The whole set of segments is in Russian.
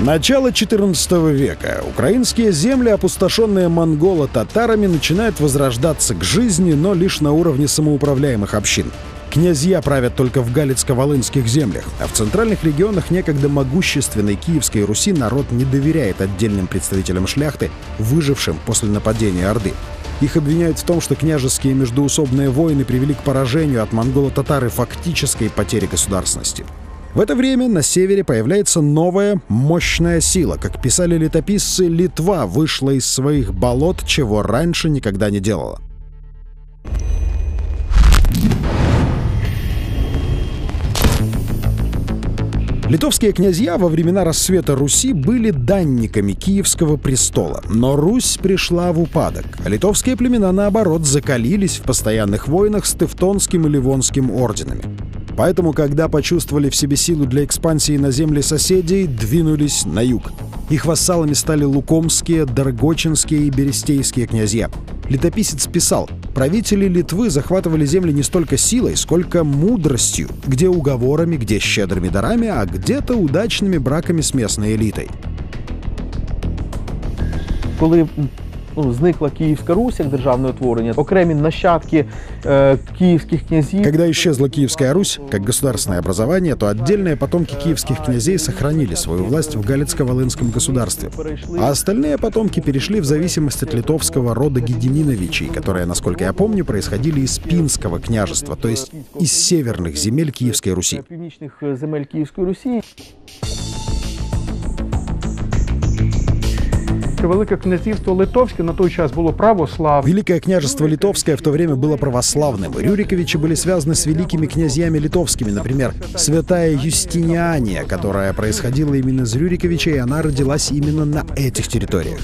Начало XIV века. Украинские земли, опустошенные монголо-татарами, начинают возрождаться к жизни, но лишь на уровне самоуправляемых общин. Князья правят только в Галицко-Волынских землях, а в центральных регионах некогда могущественной Киевской Руси народ не доверяет отдельным представителям шляхты, выжившим после нападения Орды. Их обвиняют в том, что княжеские междуусобные войны привели к поражению от монголо-татар и фактической потере государственности. В это время на севере появляется новая мощная сила. Как писали летописцы, Литва вышла из своих болот, чего раньше никогда не делала. Литовские князья во времена рассвета Руси были данниками Киевского престола, но Русь пришла в упадок, а литовские племена, наоборот, закалились в постоянных войнах с Тевтонским и Ливонским орденами. Поэтому, когда почувствовали в себе силу для экспансии на земли соседей, двинулись на юг. Их вассалами стали лукомские, дорогочинские и берестейские князья. Летописец писал, правители Литвы захватывали земли не столько силой, сколько мудростью, где уговорами, где щедрыми дарами, а где-то удачными браками с местной элитой. Ну, зникла Київська Русь як державне утворення, окремі нащадки э, киевских князей. Когда исчезла Киевская Русь как государственное образование, то отдельные потомки киевских князей сохранили свою власть в Галицко-Волынском государстве. А остальные потомки перешли в зависимость от литовского рода Гедеминовичей, которые, насколько я помню, происходили из Пинского княжества, то есть из северных земель Киевской Руси. Північних земель Київської Русі. Велике князівство Литовське на той час було православне. Великое княжество Литовское в то время было православным. Рюриковичи были связаны с великими князьями литовскими. Например, святая Юстиниания, которая происходила именно из Рюриковича, и она родилась именно на этих территориях.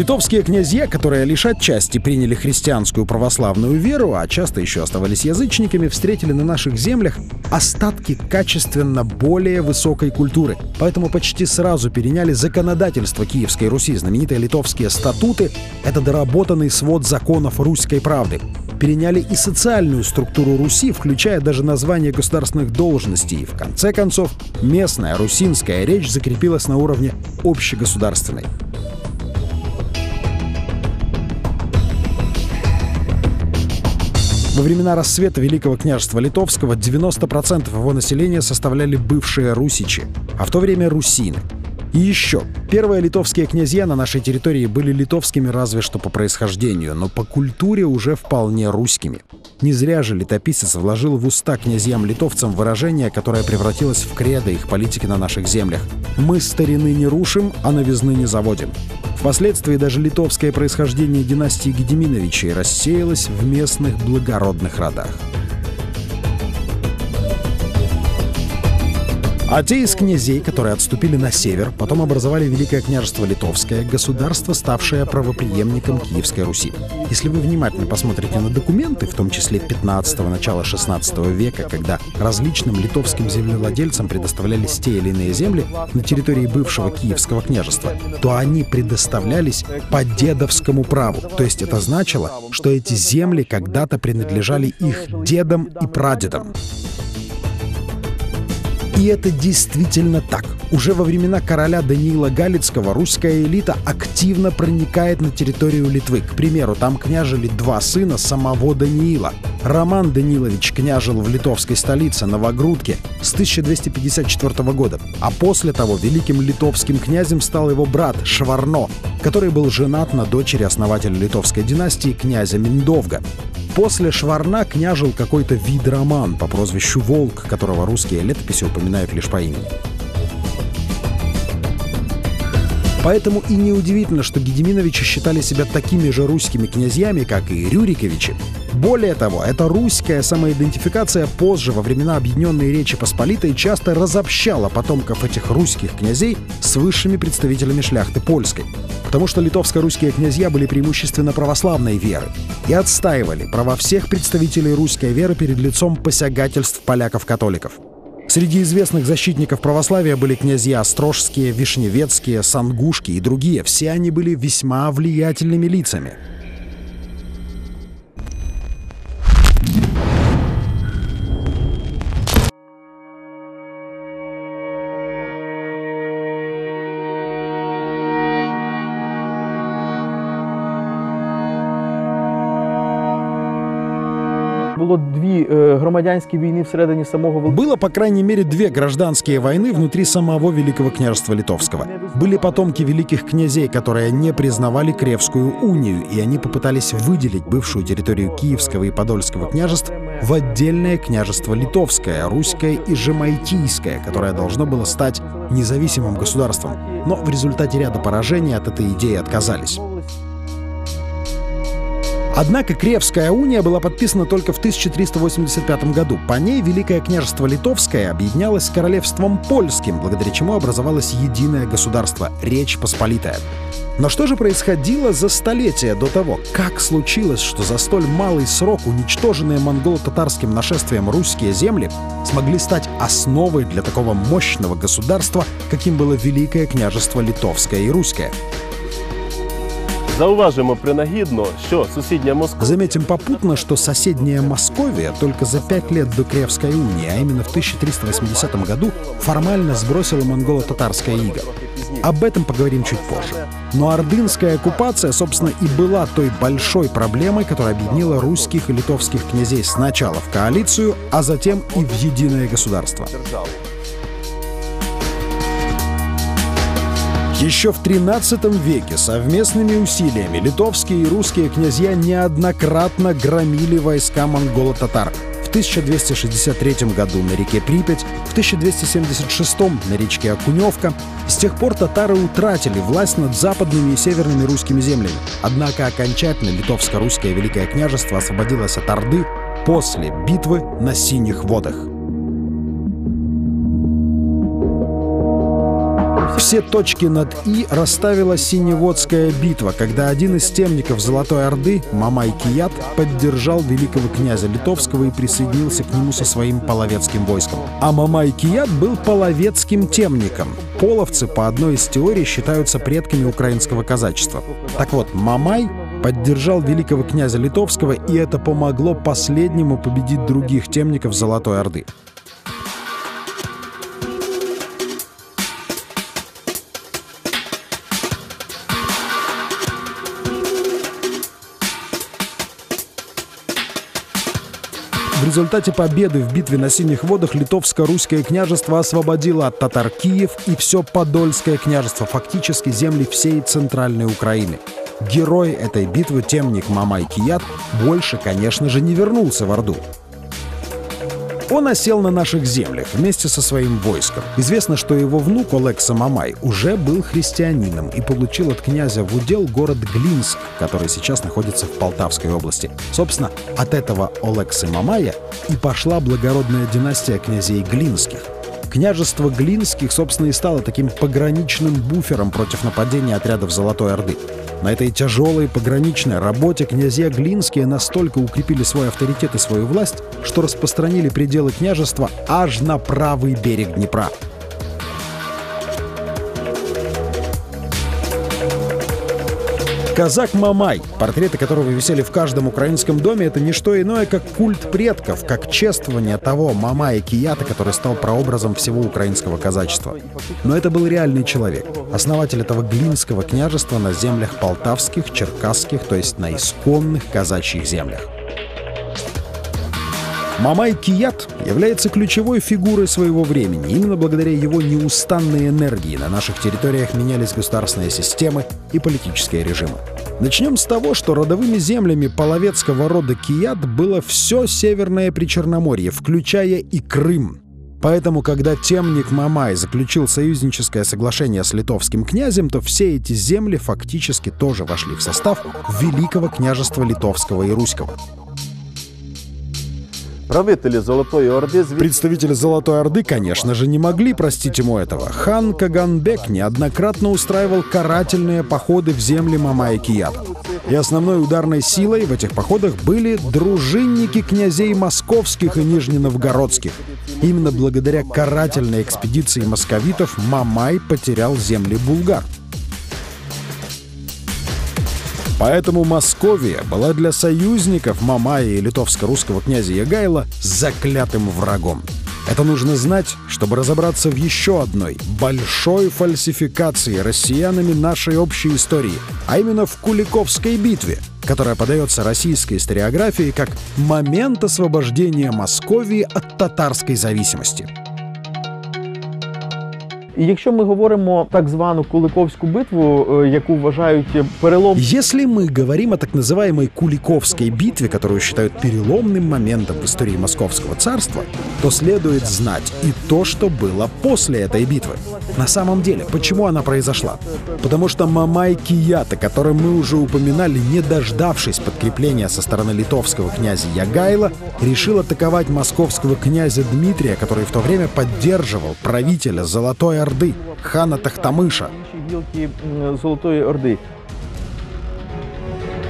Литовские князья, которые лишь отчасти приняли христианскую православную веру, а часто еще оставались язычниками, встретили на наших землях остатки качественно более высокой культуры. Поэтому почти сразу переняли законодательство Киевской Руси. Знаменитые литовские статуты — это доработанный свод законов русской правды. Переняли и социальную структуру Руси, включая даже название государственных должностей. И в конце концов, местная русинская речь закрепилась на уровне общегосударственной. Во времена рассвета Великого княжества Литовского 90% его населения составляли бывшие русичи, а в то время русины. И еще, первые литовские князья на нашей территории были литовскими разве что по происхождению, но по культуре уже вполне русскими. Не зря же летописец вложил в уста князьям-литовцам выражение, которое превратилось в кредо их политики на наших землях. «Мы старины не рушим, а новизны не заводим». Впоследствии даже литовское происхождение династии Гедеминовичей рассеялось в местных благородных родах. А те из князей, которые отступили на север, потом образовали Великое княжество Литовское, государство, ставшее правопреемником Киевской Руси. Если вы внимательно посмотрите на документы, в том числе 15-го, начала 16 века, когда различным литовским землевладельцам предоставлялись те или иные земли на территории бывшего Киевского княжества, то они предоставлялись по дедовскому праву. То есть это значило, что эти земли когда-то принадлежали их дедам и прадедам. И это действительно так. Уже во времена короля Даниила Галицкого русская элита активно проникает на территорию Литвы. К примеру, там княжили два сына самого Даниила. Роман Данилович княжил в литовской столице Новогрудке с 1254 года. А после того великим литовским князем стал его брат Шварно, который был женат на дочери основателя литовской династии князя Миндовга. После Шварна княжил какой-то вид роман по прозвищу Волк, которого русские летописи упоминают лишь по имени. Поэтому и неудивительно, что Гедеминовичи считали себя такими же русскими князьями, как и Рюриковичи. Более того, эта русская самоидентификация позже, во времена Объединенной Речи Посполитой, часто разобщала потомков этих русских князей с высшими представителями шляхты польской. Потому что литовско-русские князья были преимущественно православной веры и отстаивали права всех представителей русской веры перед лицом посягательств поляков-католиков. Среди известных защитников православия были князья Острожские, Вишневецкие, Сангушки и другие. Все они были весьма влиятельными лицами. громадянські війни всередині самого Вел- Было, по крайней мере, две гражданские войны внутри самого Великого княжества Литовского. Были потомки великих князей, которые не признавали Кревскую унию, и они попытались выделить бывшую территорию Киевского и Подольского княжеств в отдельное княжество Литовское, Руськое и Жемайтийское, которое должно было стать независимым государством. Но в результате ряда поражений от этой идеи отказались. Однако Кревская уния была подписана только в 1385 году. По ней Великое княжество Литовское объединялось с королевством польским, благодаря чему образовалось единое государство — Речь Посполитая. Но что же происходило за столетия до того? Как случилось, что за столь малый срок уничтоженные монголо-татарским нашествием русские земли смогли стать основой для такого мощного государства, каким было Великое княжество Литовское и Русское? Зауважимо принагідно, що сусідня Москва Заметим попутно, что соседняя Московия только за пять лет до Кревской унии, а именно в 1380 году, формально сбросила монголо-татарское иго. Об этом поговорим чуть позже. Но ордынская оккупация, собственно, и была той большой проблемой, которая объединила русских и литовских князей сначала в коалицию, а затем и в единое государство. Еще в 13 веке совместными усилиями литовские и русские князья неоднократно громили войска монголо-татар. В 1263 году на реке Припять, в 1276 на речке Окуневка. С тех пор татары утратили власть над западными и северными русскими землями. Однако окончательно литовско-русское Великое княжество освободилось от Орды после битвы на Синих водах. Все точки над «и» расставила Синеводская битва, когда один из темников Золотой Орды, Мамай Кият, поддержал великого князя Литовского и присоединился к нему со своим половецким войском. А Мамай Кият был половецким темником. Половцы, по одной из теорий, считаются предками украинского казачества. Так вот, Мамай поддержал великого князя Литовского, и это помогло последнему победить других темников Золотой Орды. В результате победы в битве на Синих водах Литовско-Русское княжество освободило от татар Киев и все Подольское княжество, фактически земли всей Центральной Украины. Герой этой битвы, темник Мамай Кият, больше, конечно же, не вернулся в Орду. Он осел на наших землях вместе со своим войском. Известно, что его внук Олекса Мамай уже был христианином и получил от князя в удел город Глинск, который сейчас находится в Полтавской области. Собственно, от этого Олексы Мамая и пошла благородная династия князей Глинских. Княжество Глинских, собственно, и стало таким пограничным буфером против нападения отрядов Золотой Орды. На этой тяжелой пограничной работе князья Глинские настолько укрепили свой авторитет и свою власть, что распространили пределы княжества аж на правый берег Днепра. Казак Мамай, портреты которого висели в каждом украинском доме, это не что иное, как культ предков, как чествование того Мамая Кията, который стал прообразом всего украинского казачества. Но это был реальный человек, основатель этого глинского княжества на землях полтавских, черкасских, то есть на исконных казачьих землях. Мамай Кият является ключевой фигурой своего времени. Именно благодаря его неустанной энергии на наших территориях менялись государственные системы и политические режимы. Начнем с того, что родовыми землями половецкого рода Кият было все Северное Причерноморье, включая и Крым. Поэтому, когда темник Мамай заключил союзническое соглашение с литовским князем, то все эти земли фактически тоже вошли в состав Великого княжества Литовского и Русского. Правителі Золотої Орди звідти Представители Золотой Орды, конечно же, не могли простить ему этого. Хан Каганбек неоднократно устраивал карательные походы в земли Мамая Кията. И основной ударной силой в этих походах были дружинники князей московских и нижненовгородских. Именно благодаря карательной экспедиции московитов Мамай потерял земли булгар. Поэтому Московия была для союзников Мамая и литовско-русского князя Ягайла заклятым врагом. Это нужно знать, чтобы разобраться в еще одной большой фальсификации россиянами нашей общей истории, а именно в Куликовской битве, которая подается российской историографии как момент освобождения Московии от татарской зависимости. І якщо ми говоримо так звану Куликовську битву, яку вважають перелом Если мы говорим о так называемой Куликовской битве, которую считают переломным моментом в истории Московского царства, то следует знать и то, что было после этой битвы. На самом деле, почему она произошла? Потому что Мамай Кията, которым мы уже упоминали, не дождавшись подкрепления со стороны литовского князя Ягайла, решил атаковать московского князя Дмитрия, который в то время поддерживал правителя Золотой Орды, хана Тахтамыша. інші гілки м, Золотої Орди.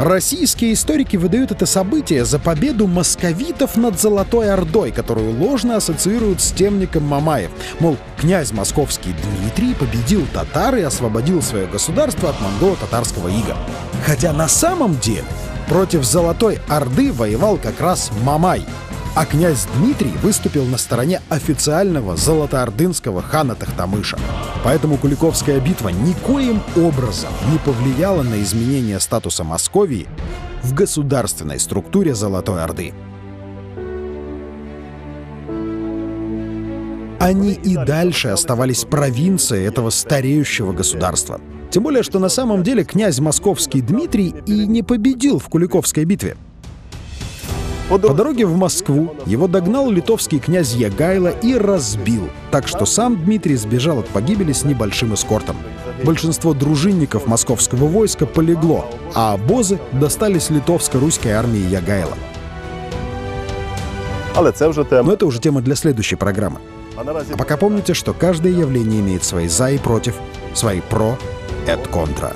Российские историки выдают это событие за победу московитов над Золотой Ордой, которую ложно ассоциируют с темником Мамаев. Мол, князь московский Дмитрий победил татар и освободил свое государство от монголо-татарского ига. Хотя на самом деле против Золотой Орды воевал как раз Мамай, а князь Дмитрий выступил на стороне официального золотоордынского хана Тахтамыша. Поэтому Куликовская битва никоим образом не повлияла на изменение статуса Московии в государственной структуре Золотой Орды. Они и дальше оставались провинцией этого стареющего государства. Тем более, что на самом деле князь московский Дмитрий и не победил в Куликовской битве. По дороге в Москву его догнал литовский князь Ягайло и разбил, так что сам Дмитрий сбежал от погибели с небольшим эскортом. Большинство дружинников московского войска полегло, а обозы достались литовско-русской армии Ягайла. Но это уже тема для следующей программы. А А пока помните, что каждое явление имеет свои «за» и «против», свои «про» и «контра».